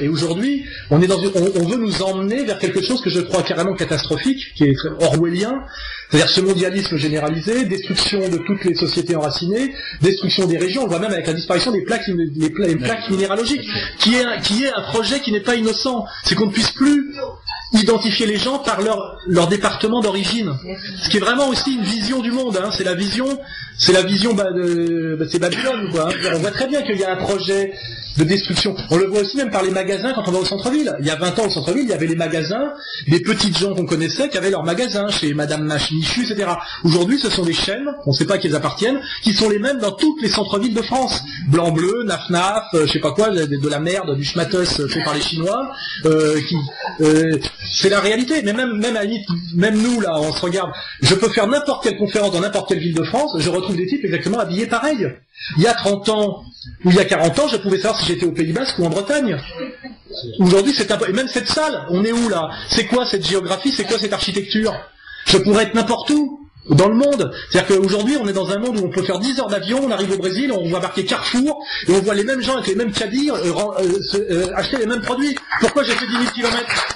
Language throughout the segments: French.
Et aujourd'hui, on est dans on, veut nous emmener vers quelque chose que je crois carrément catastrophique, qui est orwellien, c'est-à-dire ce mondialisme généralisé, destruction de toutes les sociétés enracinées, destruction des régions. On voit même avec la disparition des plaques, plaques minéralogiques, qui est, un, projet qui n'est pas innocent. C'est qu'on ne puisse plus identifier les gens par leur, département d'origine. Ce qui est vraiment aussi une vision du monde. Hein. C'est la vision, c'est la vision bah, de, bah, c'est Babylone. Hein. On voit très bien qu'il y a un projet de destruction. On le voit aussi même par les magasins quand on va au centre-ville. Il y a 20 ans au centre-ville, il y avait les magasins, les petites gens qu'on connaissait qui avaient leurs magasins chez Madame Mach- Michu, etc. Aujourd'hui, ce sont des chaînes, on ne sait pas à qui elles appartiennent, qui sont les mêmes dans toutes les centres-villes de France. Blanc-bleu, naf-naf, euh, je sais pas quoi, de, la merde, du schmatos euh, fait par les Chinois, euh, qui, euh, c'est la réalité. Mais même, même nous là, on se regarde. Je peux faire n'importe quelle conférence dans n'importe quelle ville de France, je retrouve des types exactement habillés pareil. Il y a 30 ans il y a 40 ans, je pouvais savoir si j'étais au Pays Basque ou en Bretagne. Aujourd'hui, c'est peu... Et même cette salle, on est où là? C'est quoi cette géographie? C'est quoi cette architecture? Je pourrais être n'importe où dans le monde. C'est-à-dire qu'aujourd'hui, on est dans un monde où on peut faire 10 heures d'avion, on arrive au Brésil, on voit marquer Carrefour, et on voit les mêmes gens avec les mêmes caddies euh, euh, euh, acheter les mêmes produits. Pourquoi j'ai fait 10 000 kilomètres?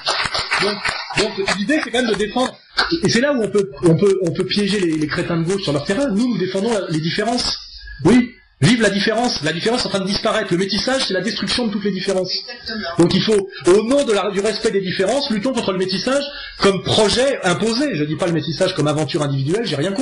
Donc, l'idée, c'est quand même de défendre. Et- c'est là où on peut, on peut, on peut piéger les, crétins de gauche sur leur terrain. Nous, nous défendons les différences. Oui, vive la différence. La différence est en train de disparaître. Le métissage, c'est la destruction de toutes les différences. Donc il faut, au nom de la- du respect des différences, luttons contre le métissage comme projet imposé. Je dis pas le métissage comme aventure individuelle, j'ai rien contre.